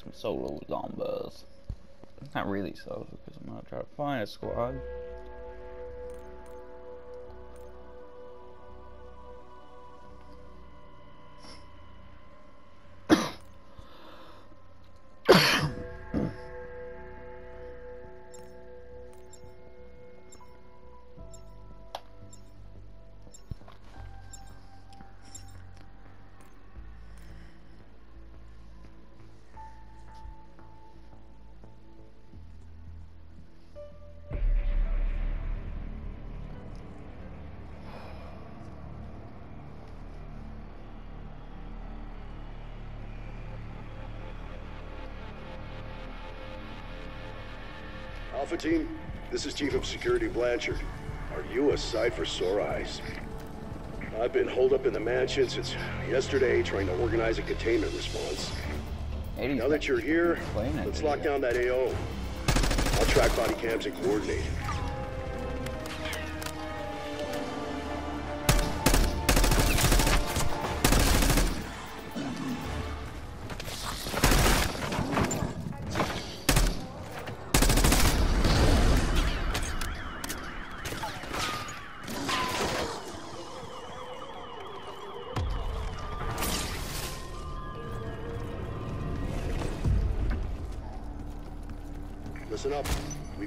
some solo Buzz. Not really solo, because I'm gonna try to find a squad. Alpha Team, this is Chief of Security Blanchard. Are you a sight for sore eyes? I've been holed up in the mansion since yesterday trying to organize a containment response. Now that you're here, let's lock down that AO. I'll track body cams and coordinate.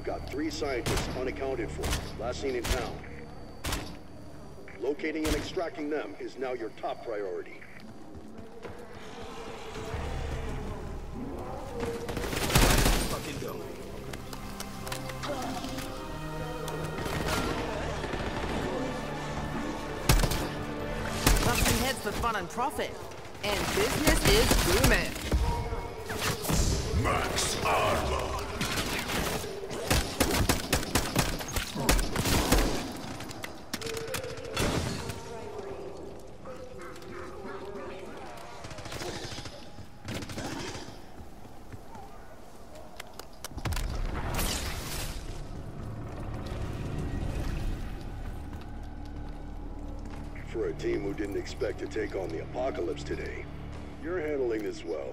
We've got three scientists unaccounted for, last seen in town. Locating and extracting them is now your top priority. Fucking go. Busting heads for fun and profit. And business is booming. Max armor. For a team who didn't expect to take on the apocalypse today, you're handling this well.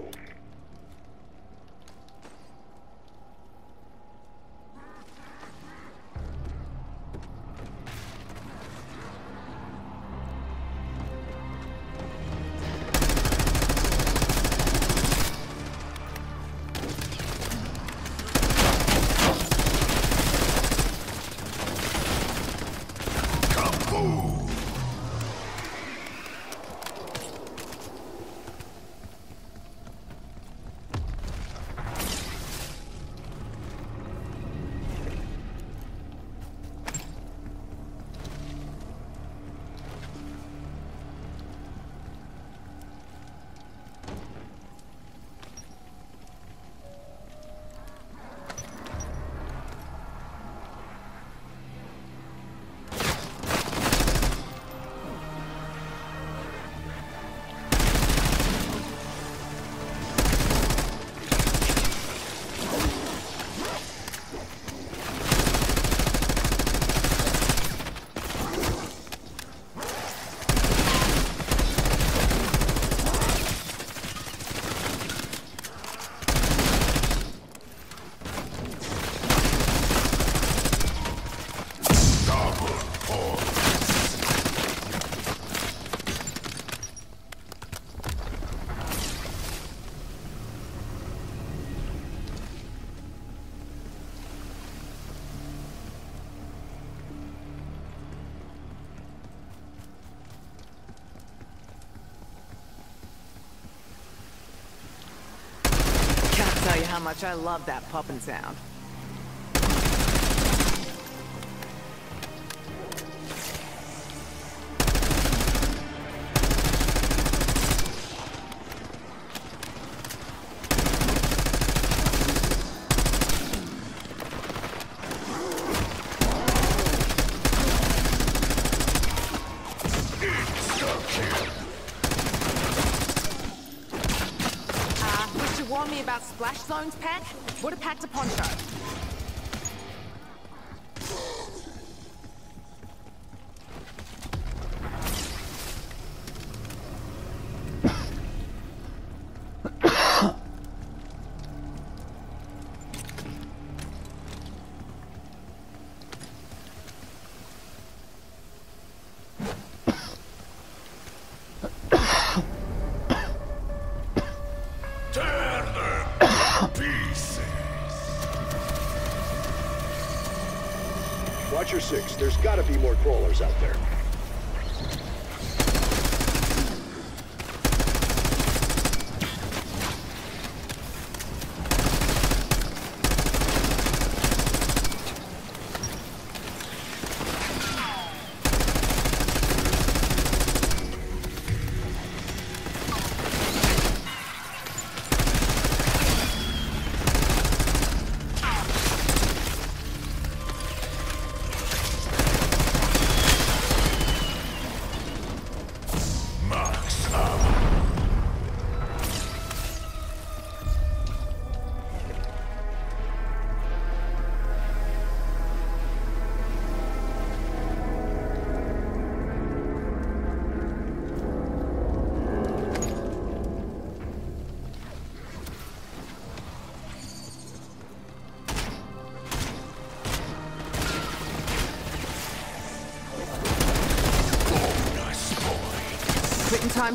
Much I love that popping sound. Zones, Pat? Would have packed a poncho. Blanchard 6, there's gotta be more crawlers out there.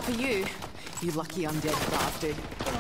Time for you. You lucky undead bastard.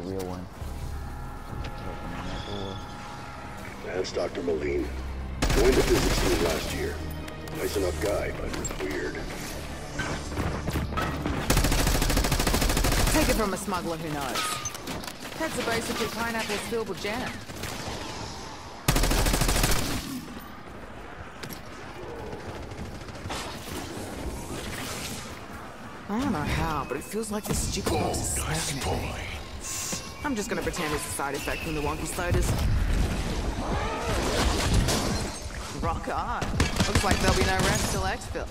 Real one. Open. That's Dr. Moline. Joined the physics team last year. Nice enough guy, but weird. Take it from a smuggler who knows. That's a basically pineapple filled with jam. I don't know how, but it feels like this stupid box is Oh, nice snapping at me. boy. I'm just gonna pretend it's a side effect from the wonky sodas. Rock on. Looks like there'll be no rest till exfil.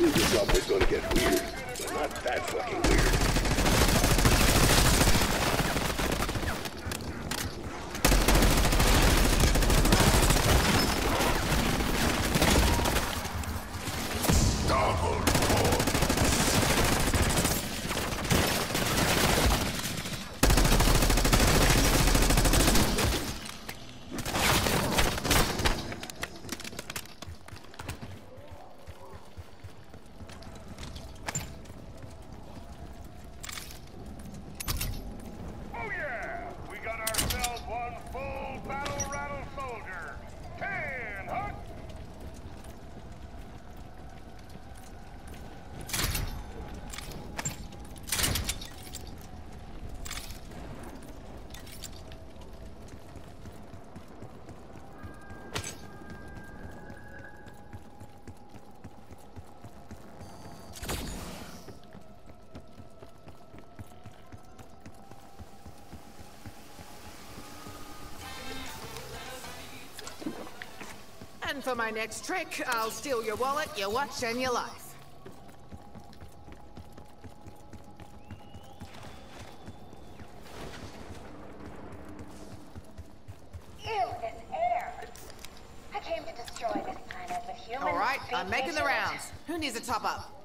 This job was gonna get weird, but not that fucking weird. And for my next trick, I'll steal your wallet, your watch, and your life. Ew, this air. I came to destroy this planet with humans. All right, I'm making the rounds. Who needs a top up?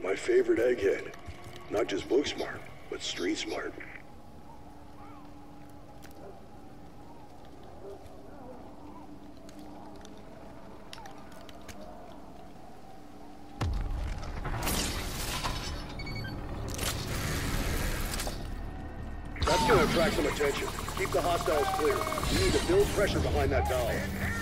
My favorite egghead. Not just book smart, but street smart. That's gonna attract some attention. Keep the hostiles clear. We need to build pressure behind that valve.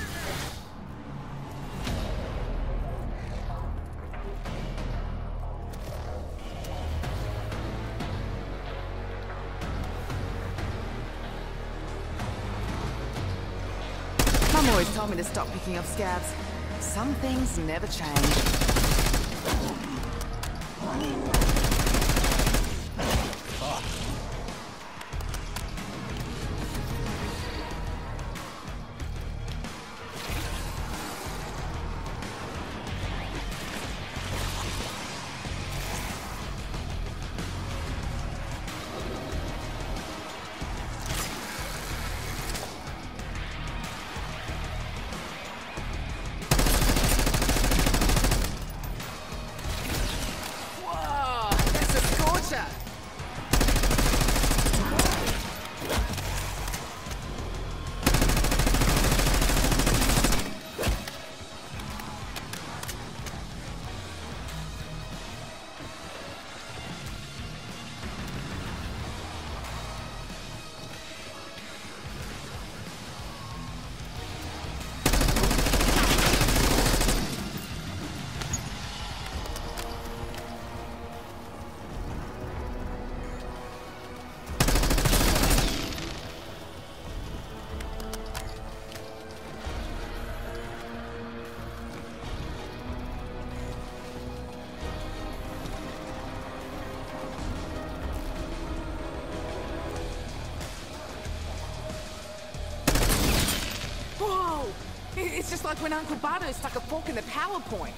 Mum always told me to stop picking up scabs. Some things never change. It's just like when Uncle Bardo stuck a fork in the PowerPoint.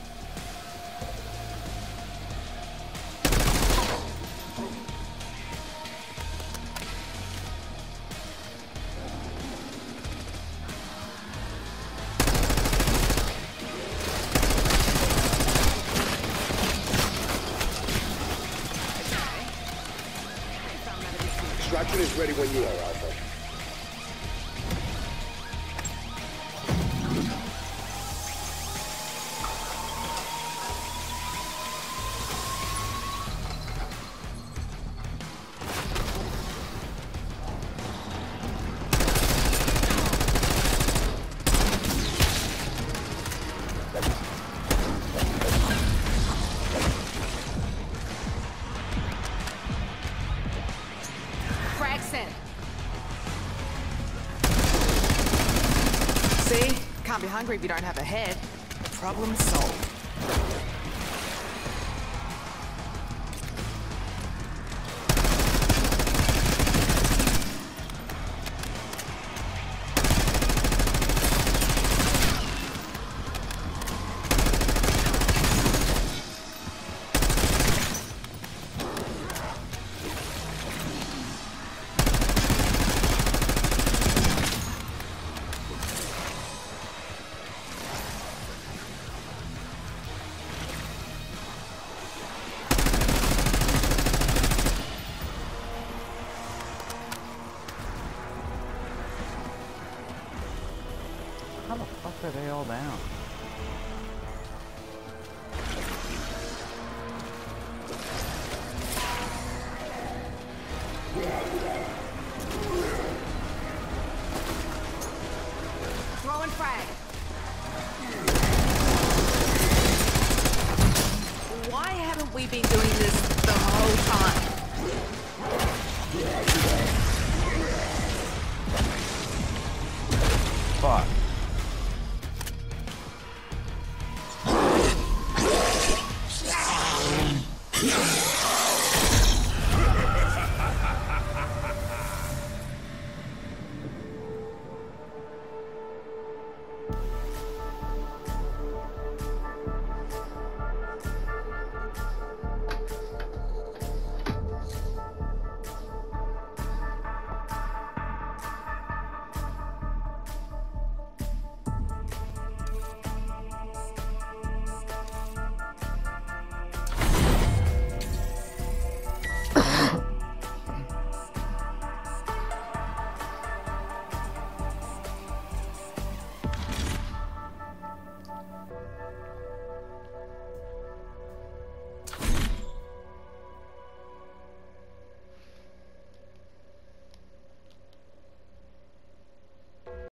Extraction is ready when you are, hungry if you don't have a head. Problem solved. Are they all down?